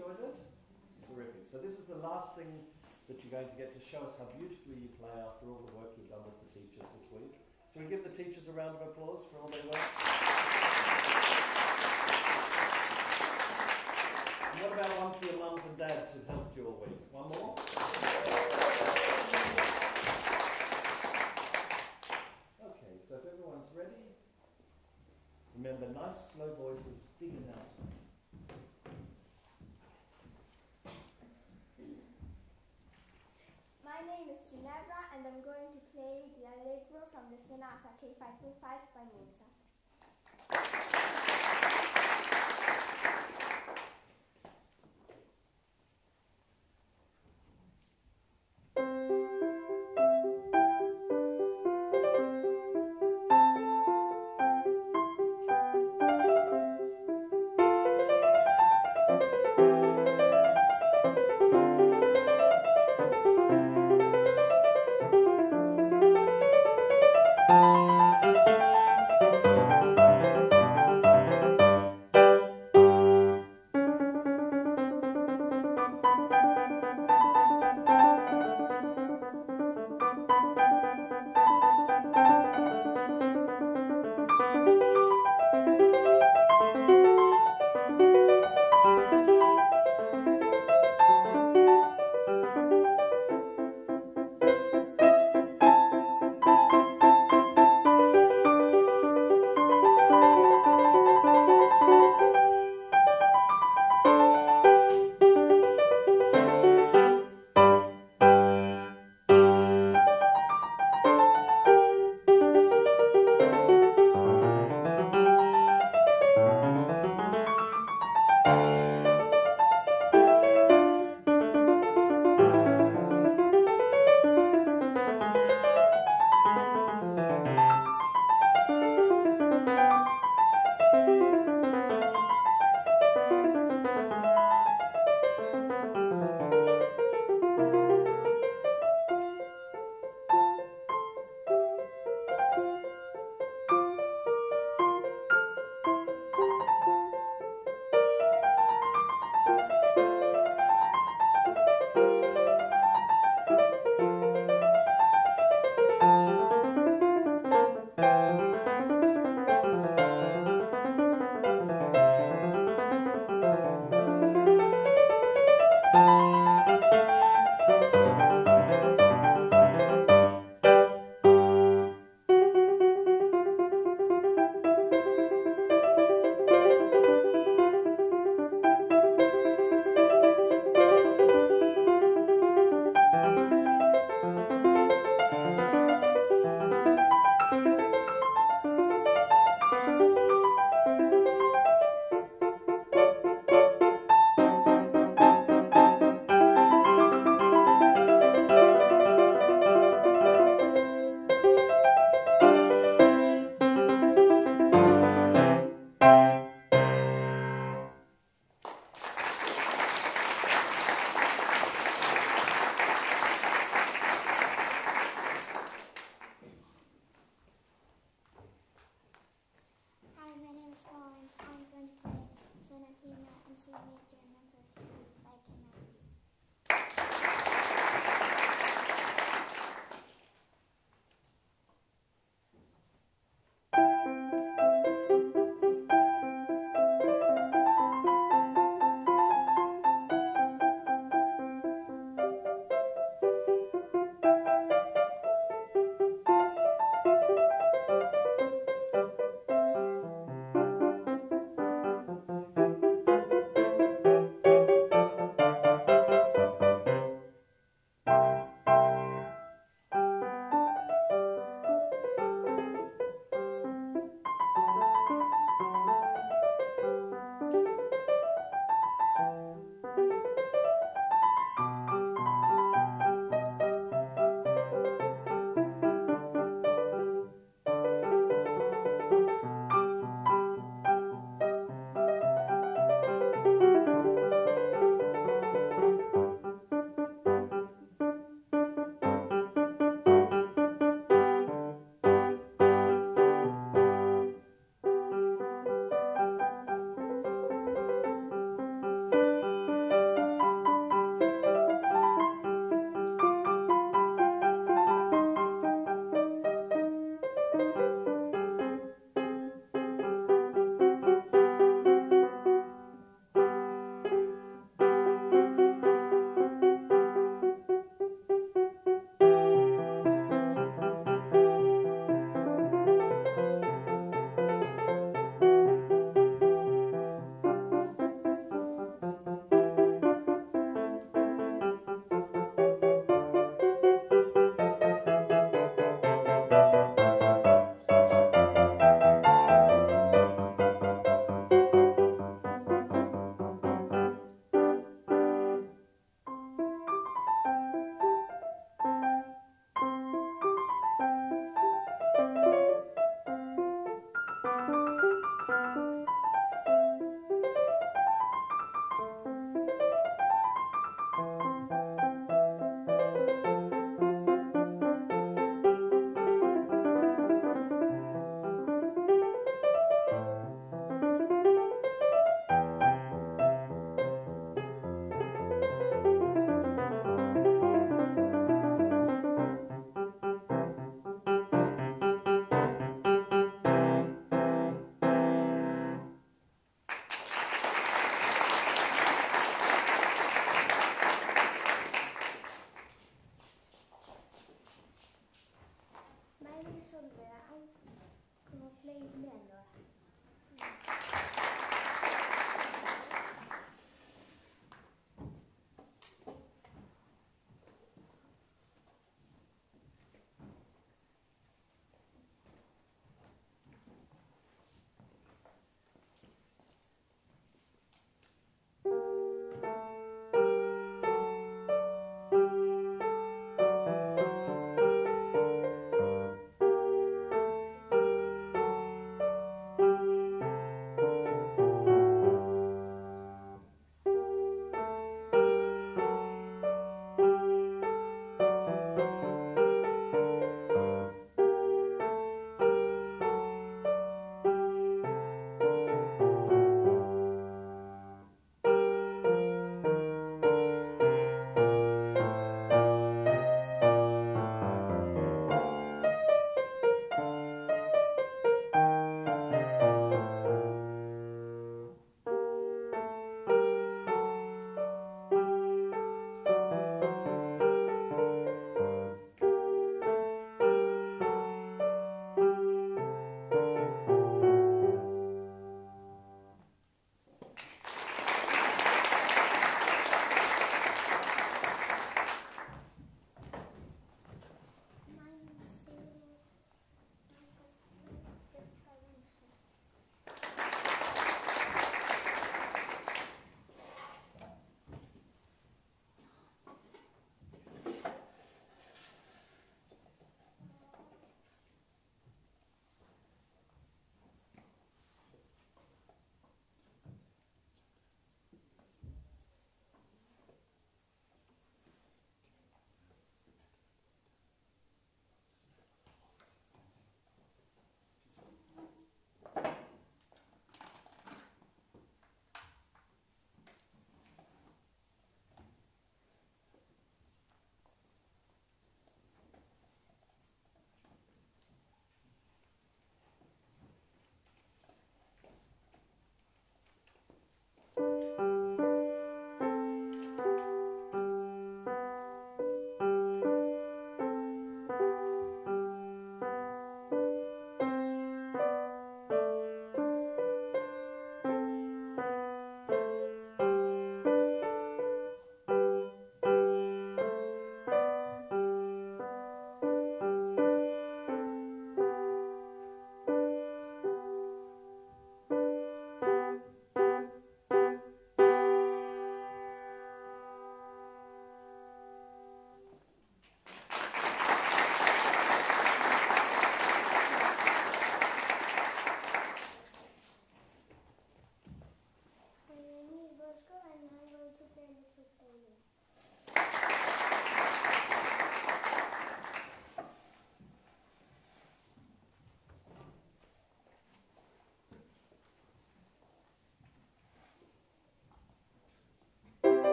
enjoyed it? Terrific. So this is the last thing that you're going to get to show us how beautifully you play after all the work you've done with the teachers this week. Shall we give the teachers a round of applause for all their work? And what about one for your mums and dads who helped you all week? One more? Okay, so if everyone's ready, remember nice slow voices, big announcement. And I'm going to play the Allegro from the Sonata K525 by Mozart.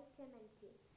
5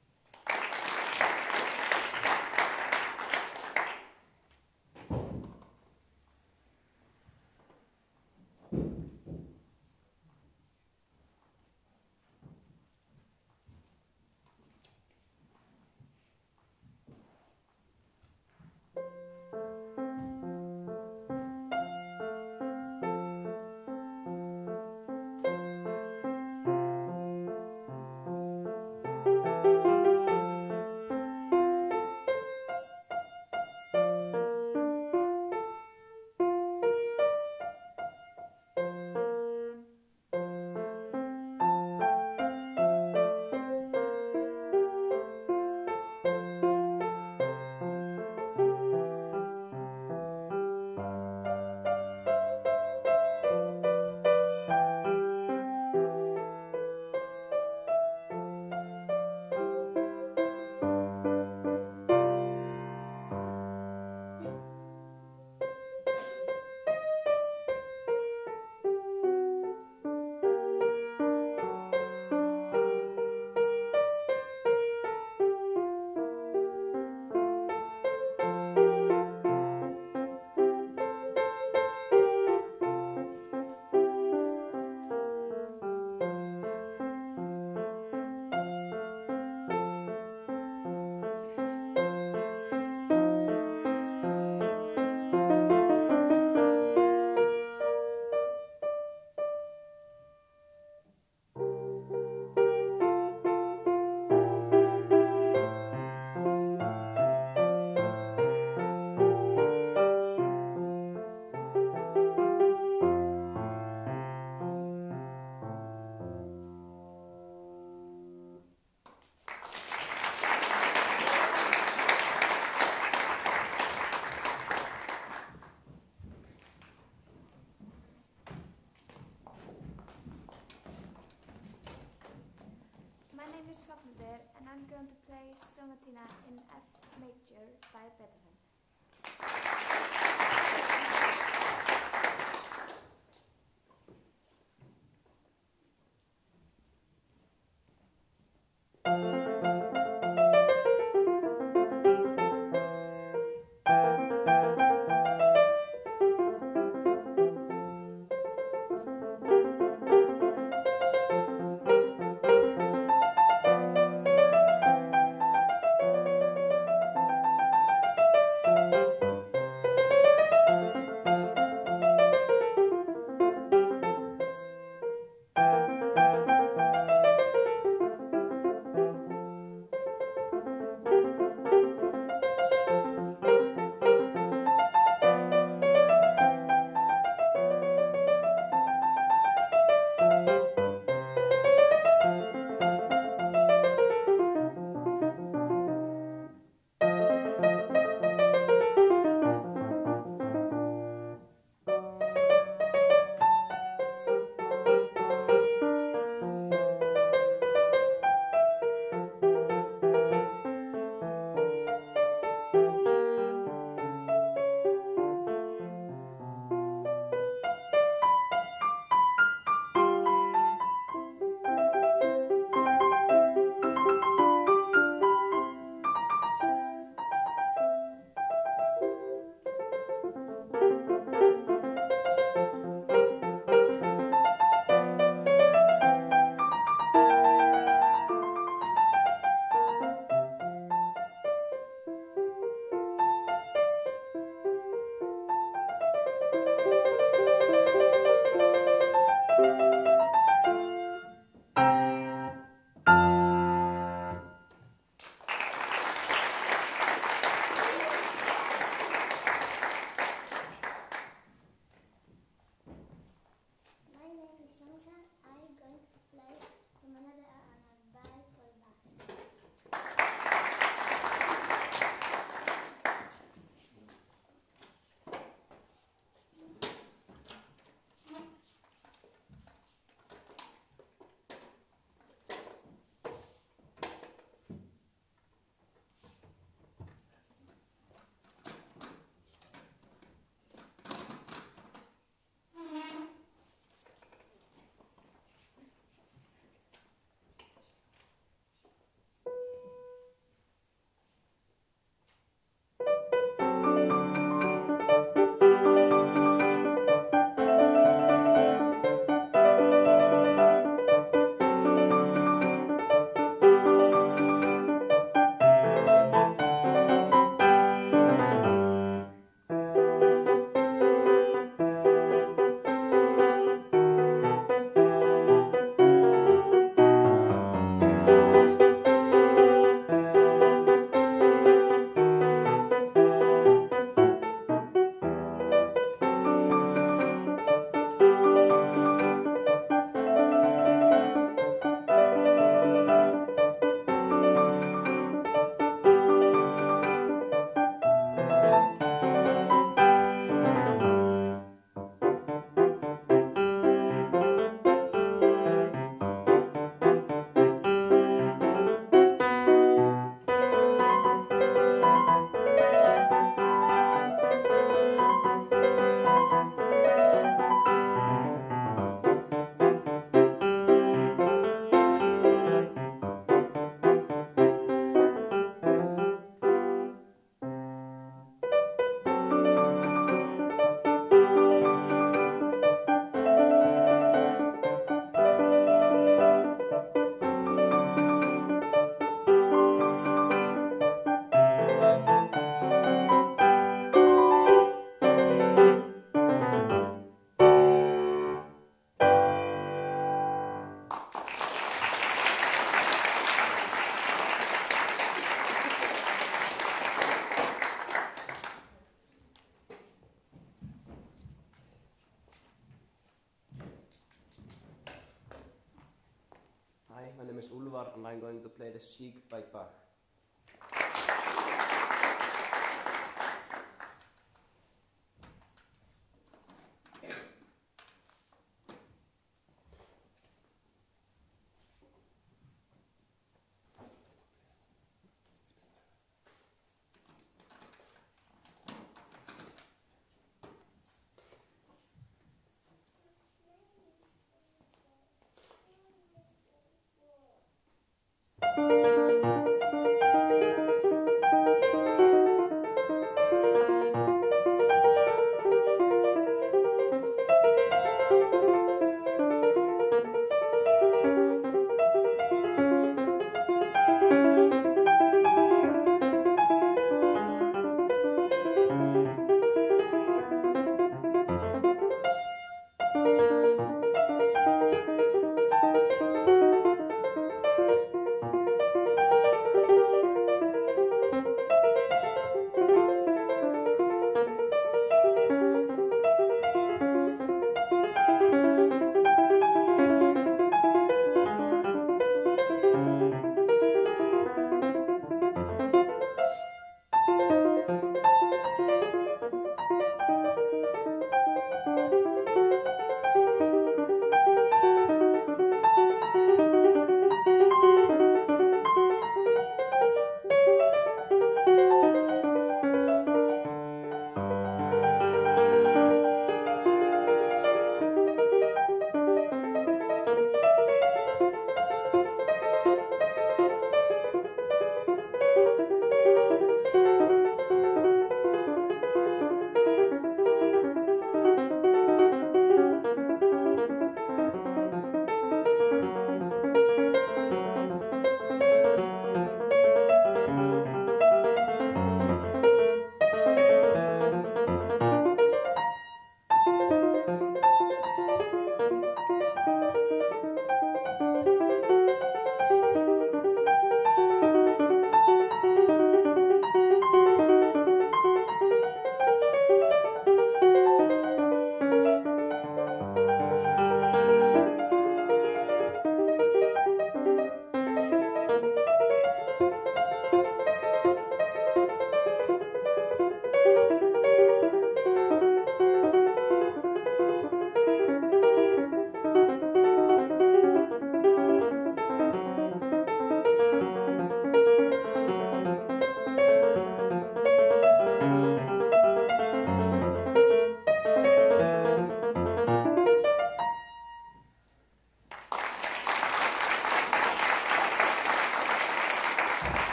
Play the Sheik by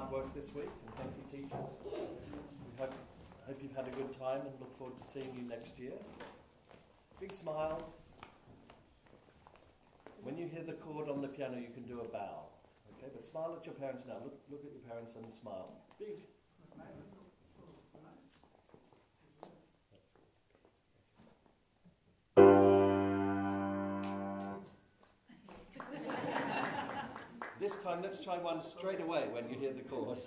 hard work this week, and thank you, teachers. We hope, hope you've had a good time and look forward to seeing you next year. Big smiles. When you hear the chord on the piano, you can do a bow. Okay, but smile at your parents now. Look, look at your parents and smile. Big. This time, let's try one straight away when you hear the chord.